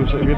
mình sẽ biết.